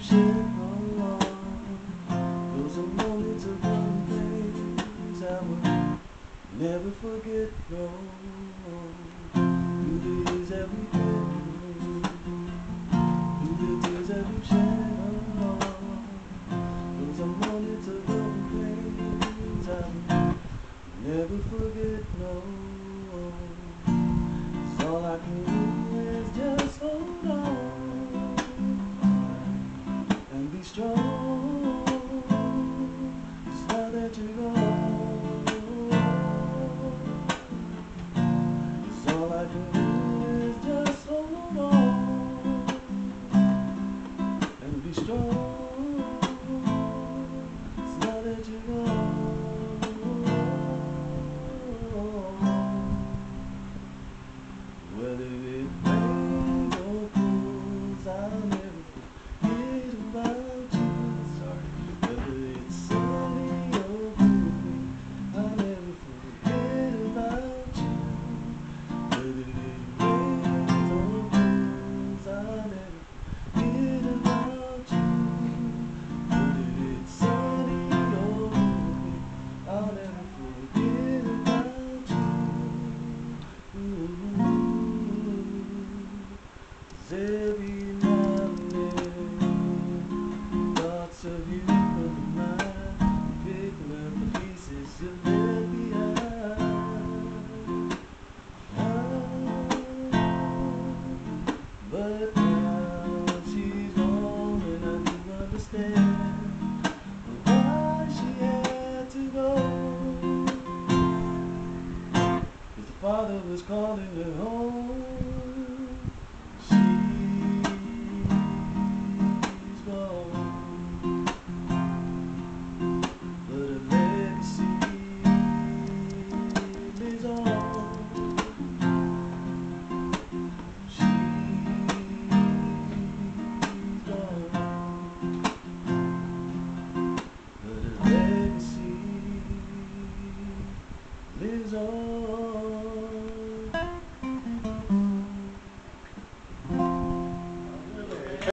Those are moments of I will never forget. No. Those are moments of I will never forget. No, 'Cause all I can strong. Every thoughts of you come to mind, picking up the pieces but now she's gone, and I do understand why she had to go. If the father was calling her home,